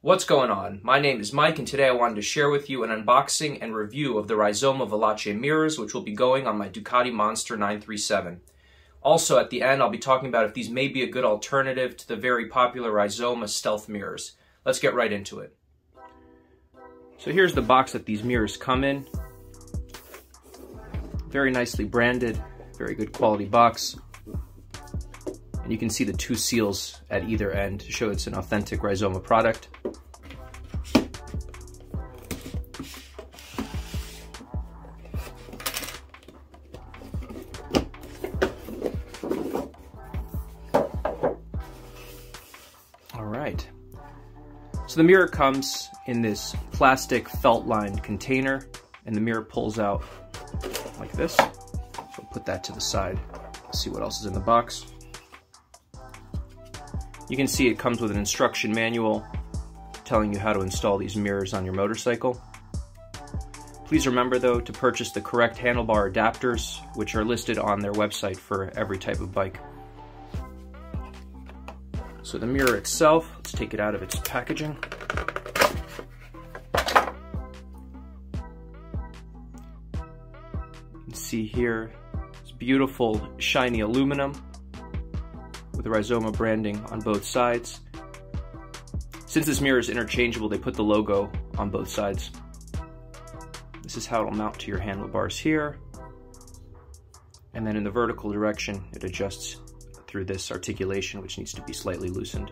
What's going on? My name is Mike and today I wanted to share with you an unboxing and review of the Rizoma Veloce mirrors which will be going on my Ducati Monster 937. Also at the end I'll be talking about if these may be a good alternative to the very popular Rizoma stealth mirrors. Let's get right into it. So here's the box that these mirrors come in. Very nicely branded, very good quality box. And you can see the two seals at either end to show it's an authentic Rizoma product. All right. So the mirror comes in this plastic felt-lined container and the mirror pulls out like this. So put that to the side. see what else is in the box. You can see it comes with an instruction manual telling you how to install these mirrors on your motorcycle. Please remember though to purchase the correct handlebar adapters which are listed on their website for every type of bike. So the mirror itself, let's take it out of its packaging. You can see here, it's beautiful shiny aluminum with the Rizoma branding on both sides. Since this mirror is interchangeable, they put the logo on both sides. This is how it'll mount to your handlebars here. And then in the vertical direction, it adjusts through this articulation, which needs to be slightly loosened.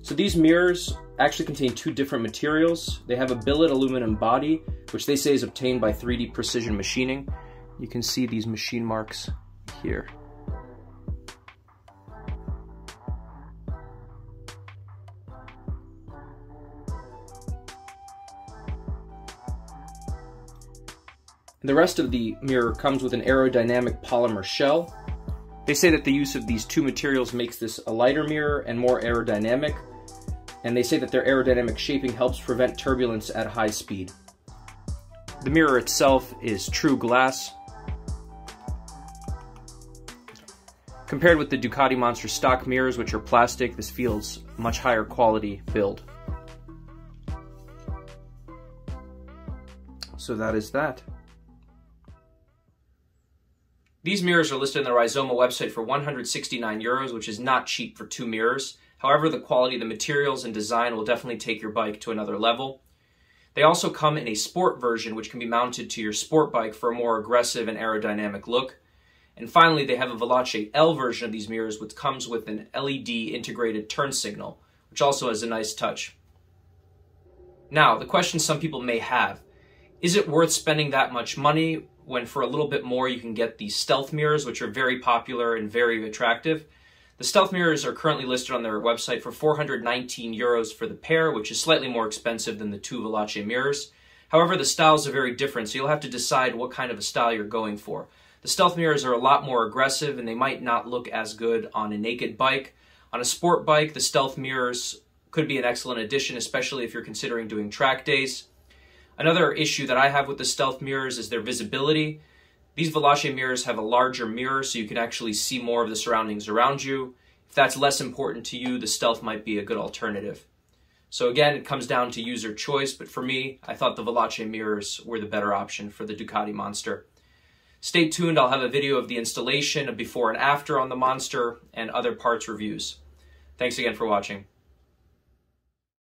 So these mirrors actually contain two different materials. They have a billet aluminum body, which they say is obtained by 3D precision machining. You can see these machine marks here. The rest of the mirror comes with an aerodynamic polymer shell. They say that the use of these two materials makes this a lighter mirror and more aerodynamic, and they say that their aerodynamic shaping helps prevent turbulence at high speed. The mirror itself is true glass. Compared with the Ducati Monster stock mirrors, which are plastic, this feels much higher quality build. So that is that. These mirrors are listed on the Rizoma website for 169 euros, which is not cheap for two mirrors. However, the quality of the materials and design will definitely take your bike to another level. They also come in a sport version, which can be mounted to your sport bike for a more aggressive and aerodynamic look. And finally, they have a Veloce L version of these mirrors, which comes with an LED integrated turn signal, which also has a nice touch. Now, the question some people may have, is it worth spending that much money when for a little bit more you can get the stealth mirrors, which are very popular and very attractive. The stealth mirrors are currently listed on their website for 419 euros for the pair, which is slightly more expensive than the two Veloce mirrors. However, the styles are very different, so you'll have to decide what kind of a style you're going for. The stealth mirrors are a lot more aggressive and they might not look as good on a naked bike. On a sport bike, the stealth mirrors could be an excellent addition, especially if you're considering doing track days. Another issue that I have with the stealth mirrors is their visibility. These Veloce mirrors have a larger mirror so you can actually see more of the surroundings around you. If that's less important to you, the stealth might be a good alternative. So again, it comes down to user choice, but for me, I thought the Veloce mirrors were the better option for the Ducati Monster. Stay tuned, I'll have a video of the installation, of before and after on the Monster, and other parts reviews. Thanks again for watching.